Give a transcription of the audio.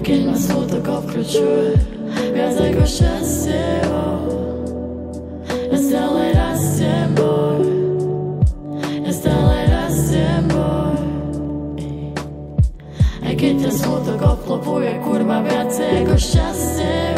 Jakie ma są tylko wkroczyły Wiatrego szczęście Jest dalej raz z bój Jest dalej raz z bój Jakie te słodko plopuje kurwa Wiatrego szczęście